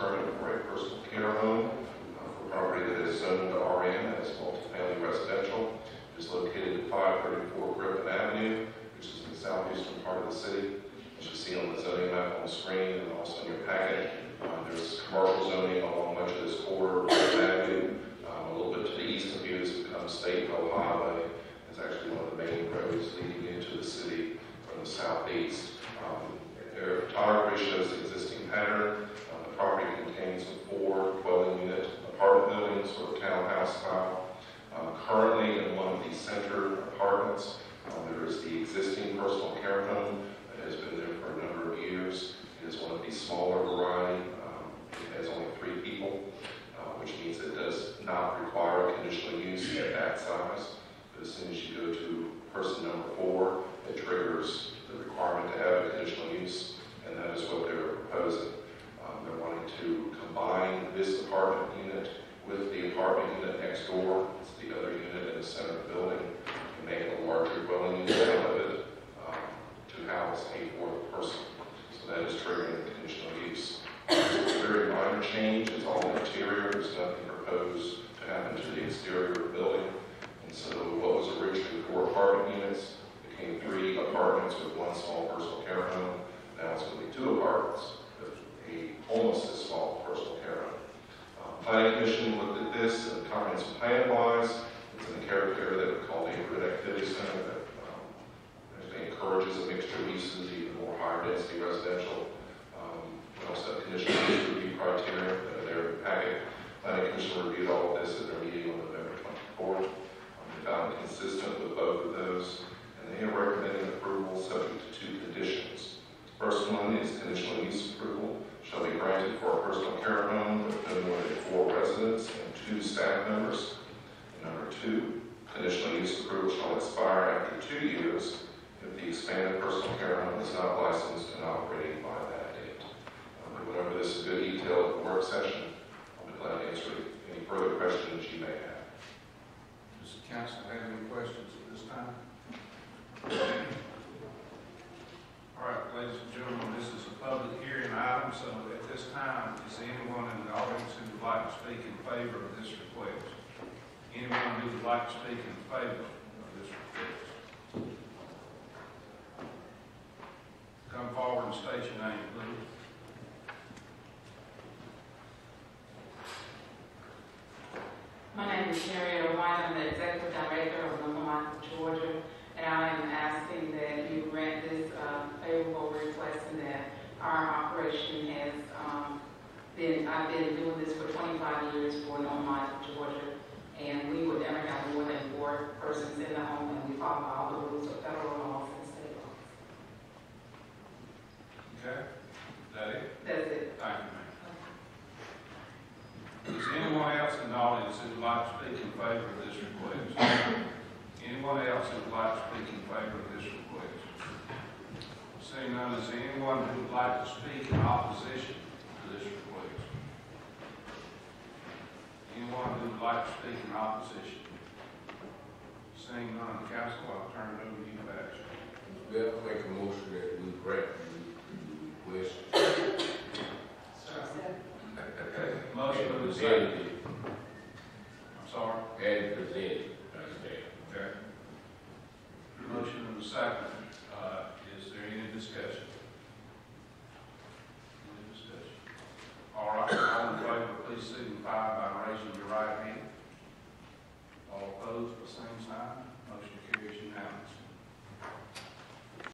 permit for a personal care home uh, for property that is zoned to RM as multifamily residential. It is located at 534 Griffin Avenue, which is in the southeastern part of the city. As you see on the zoning map on the screen and also in your packet, uh, there's commercial zone that size. But as soon as you go to person number four, it triggers the requirement to have a conditional use, and that is what they're proposing. Um, They're wanting to combine this apartment unit with the apartment unit next door, it's the other unit in the center of the building, and make a larger dwelling unit out of it um, to house a fourth person. So that is triggering the conditional use. It's a very minor change, it's all interior, there's nothing proposed to happen to the exterior of the building. So what was originally four apartment units became three apartments with one small personal care home. Now it's going to be two apartments with a almost as small personal care home. Uh, Planning Commission looked at this and comments plan wise, it's in the character that we call neighborhood activity center that um, encourages a mixture of uses, even more higher density residential. Um, We also have conditional use review criteria that are there in the packet. Planning Commission reviewed all of this at their meeting on November 24th. Um, They found it consistent with both of those, and they are recommending approval subject to two conditions. First one is conditional use approval shall be granted for a personal care home with no more than four residents and two staff members. And Number two, conditional use approval shall expire after two years if the expanded personal care home is not licensed and operating by that date. Um, We went over this in good detail at the work session. I'll be glad to answer any further questions you may have. Does the council have any questions at this time? All right, ladies and gentlemen, this is a public hearing item, so at this time, is anyone in the audience who would like to speak in favor of this request? Anyone who would like to speak in favor of this request? Come forward and state your name, please. My name is Sherry White, I'm the executive director of Michael, Georgia, and I am asking that you grant this uh, favorable request and that our operation has been, I've been doing this for 25 years for Michael, Georgia, and we would never have more than four persons in the home, and we follow all the rules of federal laws and state laws. Okay? Is that it? That's it. Thank you, ma'am. Is anyone else in the audience who would like to speak in favor of this request? Anyone else who would like to speak in favor of this request? Seeing none, is there anyone who would like to speak in opposition to this request? Anyone who would like to speak in opposition? Seeing none, council, I'll turn it over to you, Badger. Well, I make a motion that we grant the request. Motion to the second. I'm sorry. And presented, understand. Okay. Motion and a second. Uh, is there any discussion? Any discussion? All right, all in favor, please signify by raising your right hand. All opposed, the same sign. Motion carries unanimously.